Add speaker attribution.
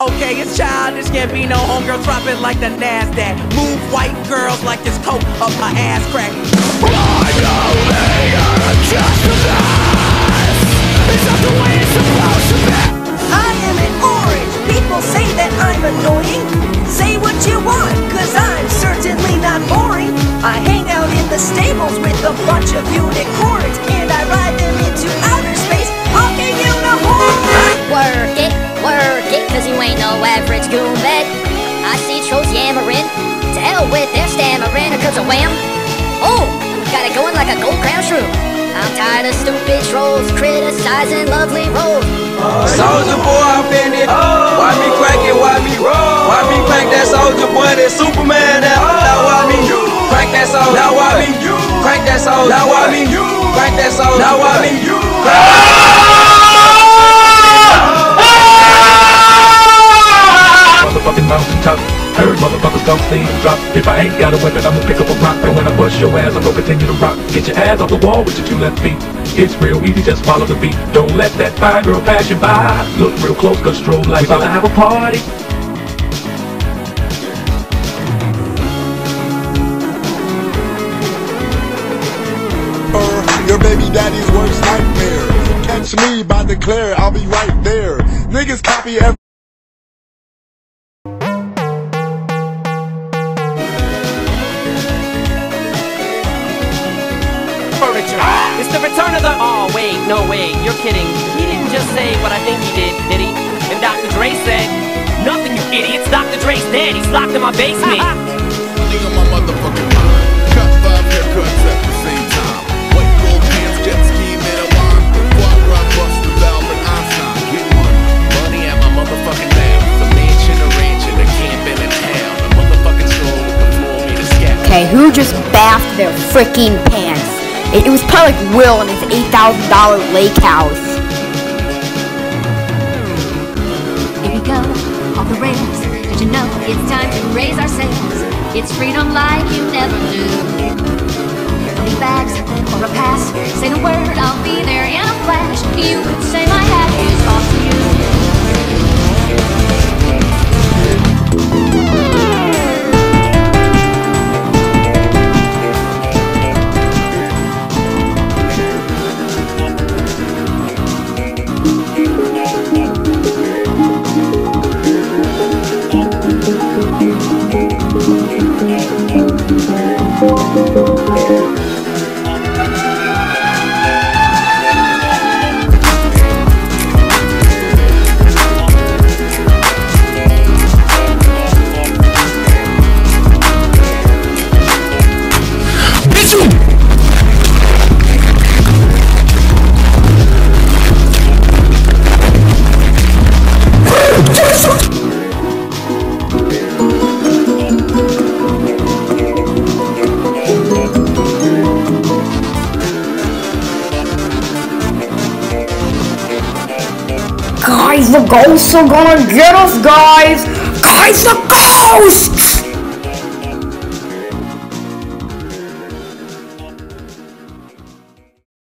Speaker 1: Okay, it's childish, can't be no homegirl, drop it like the NASDAQ. Move white girls like this coat up my ass crack. I know they are just It's not the way it's supposed to be.
Speaker 2: I am an orange. People say that I'm annoying. Say what you want, cause I'm certainly not boring. I hang out in the stables with a bunch of unicorns,
Speaker 3: to with their stammering, cause of wham. Oh, got it going like a gold crown shroom. I'm tired of stupid trolls criticizing lovely roles.
Speaker 4: Soulja Boy, I'm in it. Why me crack it? Why me roll? Why me crack that Soulja Boy? That Superman that. Now why me crack that soldier? Now why me crack that soldier? Now why me crack that soldier? Now why me
Speaker 5: Motherfucking Heard motherfuckers don't see him drop. If I ain't got a weapon, I'ma pick up a rock. And when I bust your ass, I'm gonna continue to rock. Get your ass off the wall with your two left feet. It's real easy, just follow the beat. Don't let that fine girl pass you by. Look real close, cause strobe like about to have a party.
Speaker 6: Uh, your baby daddy's worst nightmare. Catch me by declare, I'll be right there. Niggas copy every.
Speaker 1: The return of the. Oh, wait, no, wait, you're kidding. He didn't just say what I think he did, did he? And Dr. Dre said, Nothing, you idiots. Dr. Dre's dead. He's locked in my basement.
Speaker 7: Running on my motherfucking mind. Cut five haircuts at the same time. White gold pants, jet ski, man, alarm. Foie gras, bust the valve, and Einstein. Get money. Money at my motherfucking mouth. The mansion, a ranch, and a camp in a town. A motherfucking soul with the floor made of scat.
Speaker 8: Okay, who just bathed their freaking pants? It, it was probably like Will in his $8,000 lake house.
Speaker 9: Here we go, off the rails. Did you know it's time to raise our sails? It's freedom like you never knew. Leave bags or a pass. Say the word, I'll be there in a flash. You 嗯。
Speaker 8: Guys, the ghosts are gonna get us, guys! Guys, the ghosts!